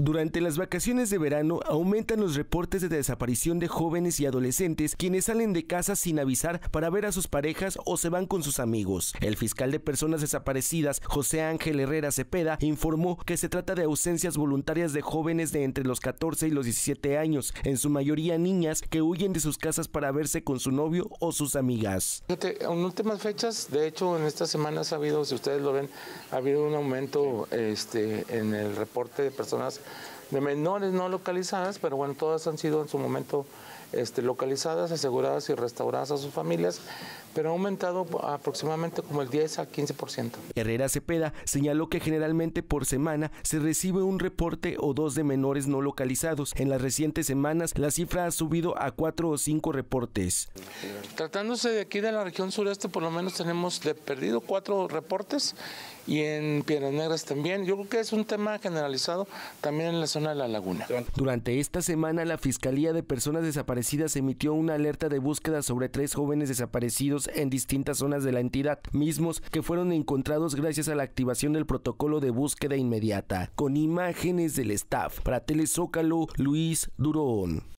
Durante las vacaciones de verano aumentan los reportes de desaparición de jóvenes y adolescentes quienes salen de casa sin avisar para ver a sus parejas o se van con sus amigos. El fiscal de personas desaparecidas, José Ángel Herrera Cepeda, informó que se trata de ausencias voluntarias de jóvenes de entre los 14 y los 17 años, en su mayoría niñas que huyen de sus casas para verse con su novio o sus amigas. En últimas fechas, de hecho en estas semanas ha habido, si ustedes lo ven, ha habido un aumento este, en el reporte de personas de menores no localizadas, pero bueno, todas han sido en su momento este, localizadas, aseguradas y restauradas a sus familias, pero ha aumentado aproximadamente como el 10 a 15%. Herrera Cepeda señaló que generalmente por semana se recibe un reporte o dos de menores no localizados. En las recientes semanas la cifra ha subido a cuatro o cinco reportes. Tratándose de aquí de la región sureste, por lo menos tenemos de perdido cuatro reportes y en Piedras Negras también. Yo creo que es un tema generalizado también en la zona de la laguna. Durante esta semana la Fiscalía de Personas Desaparecidas emitió una alerta de búsqueda sobre tres jóvenes desaparecidos en distintas zonas de la entidad, mismos que fueron encontrados gracias a la activación del protocolo de búsqueda inmediata, con imágenes del staff. Para Telezócalo, Luis Durón.